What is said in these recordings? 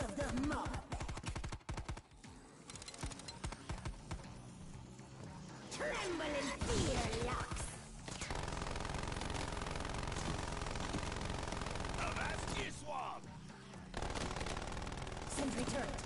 of the mob. Tremble in fear, locks. Avast Sentry turret,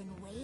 been waiting.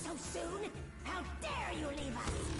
So soon? How dare you leave us?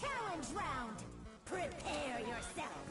Challenge round! Prepare yourself!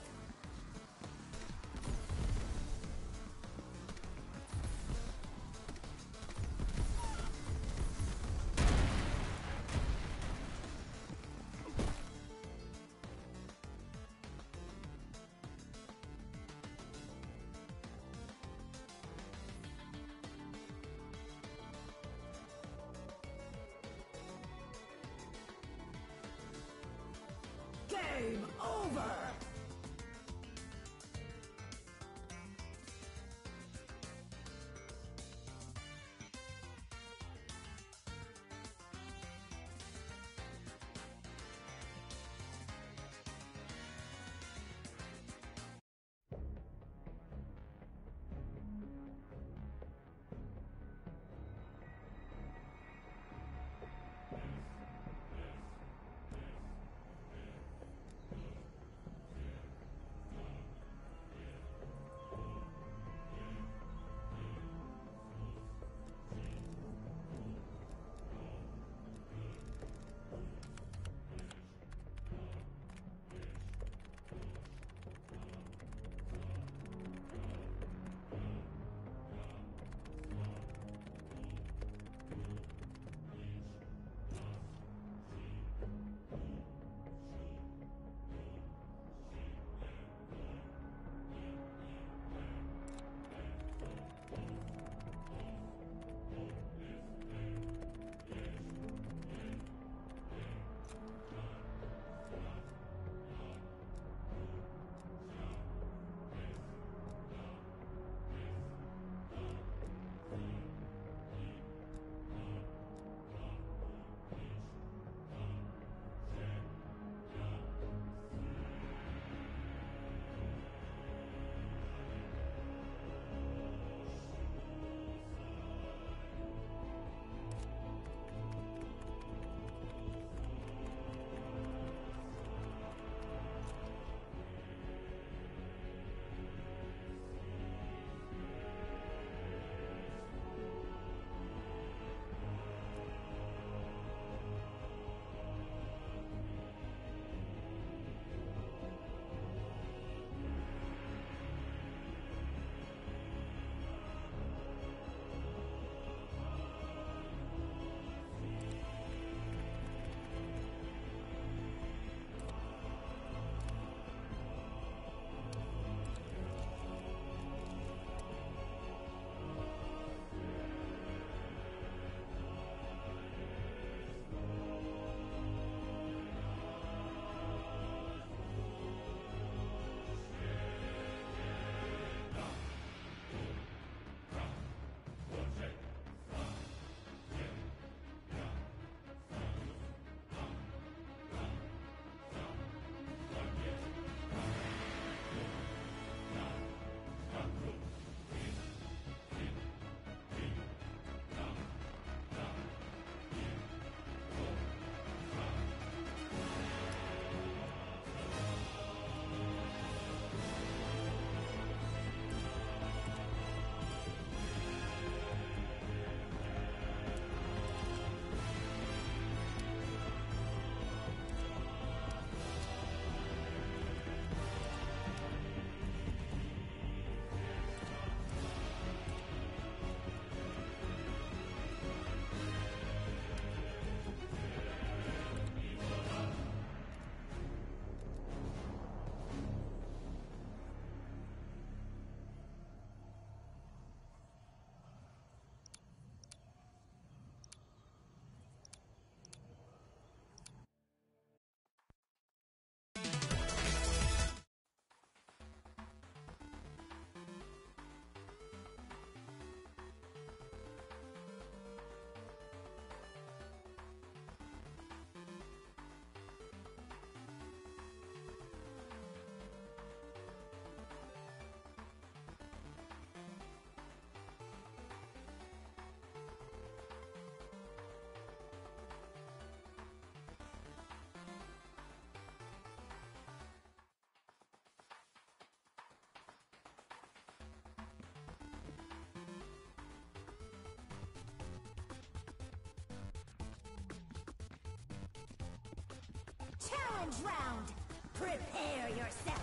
Challenge round! Prepare yourself!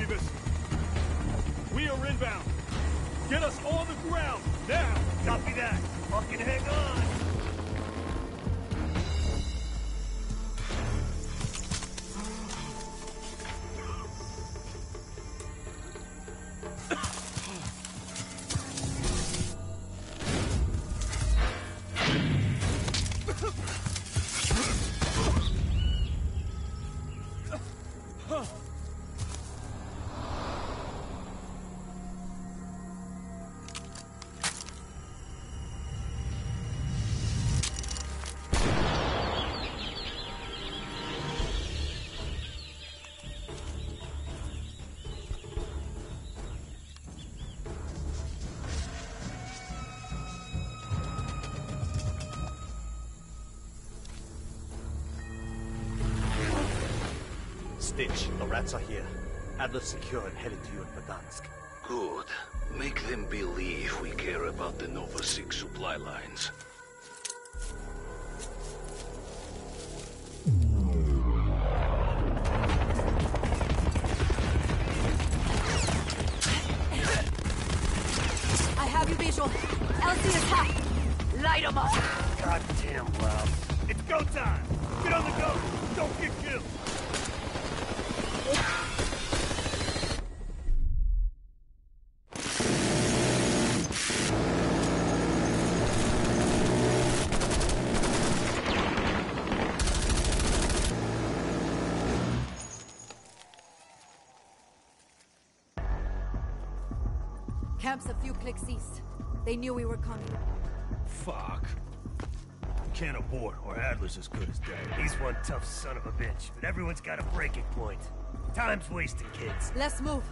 Revis. We are inbound. Get us on the ground, now! Copy that. Fucking hang on. The rats are here. Adler secure and headed to you in Verdansk. Good. Make them believe we care about the Nova 6 supply lines. Camp's a few clicks east. They knew we were coming. Fuck. We can't abort, or Adler's as good as dead. He's one tough son of a bitch, but everyone's got a breaking point. Time's wasting, kids. Let's move.